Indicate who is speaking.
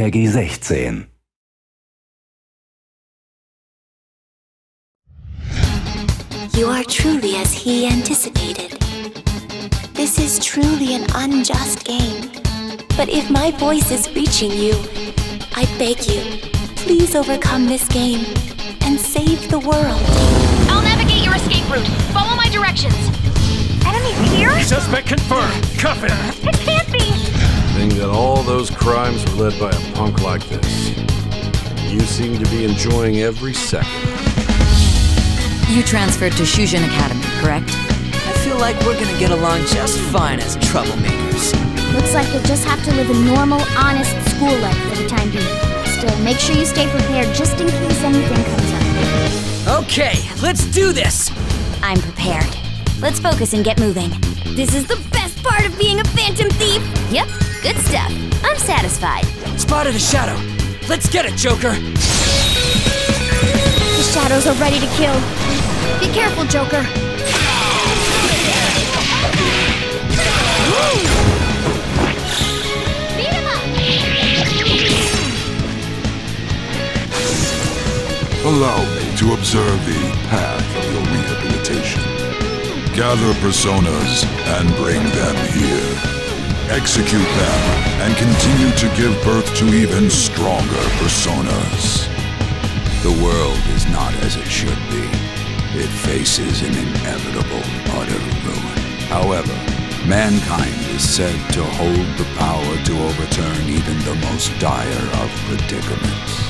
Speaker 1: PEGI 16.
Speaker 2: You are truly as he anticipated. This is truly an unjust game. But if my voice is reaching you, I beg you, please overcome this game and save the world.
Speaker 3: I'll navigate your escape route. Follow my directions. Enemies here?
Speaker 4: Suspect confirmed. Cuff him.
Speaker 5: All those crimes were led by a punk like this. You seem to be enjoying every second.
Speaker 6: You transferred to Shujin Academy, correct?
Speaker 7: I feel like we're gonna get along just fine as troublemakers.
Speaker 8: Looks like you'll just have to live a normal, honest school life for the time being. Still, make sure you stay prepared just in case anything comes up.
Speaker 7: Okay, let's do this!
Speaker 8: I'm prepared. Let's focus and get moving. This is the best part of being a phantom thief! Yep, good stuff. I'm satisfied.
Speaker 7: Spotted a shadow. Let's get it, Joker!
Speaker 8: The shadows are ready to kill. Be careful, Joker.
Speaker 3: Beat him up.
Speaker 9: Allow me to observe the path of your rehabilitation. Gather personas and bring them here. Execute them and continue to give birth to even stronger personas. The world is not as it should be. It faces an inevitable utter ruin. However, mankind is said to hold the power to overturn even the most dire of predicaments.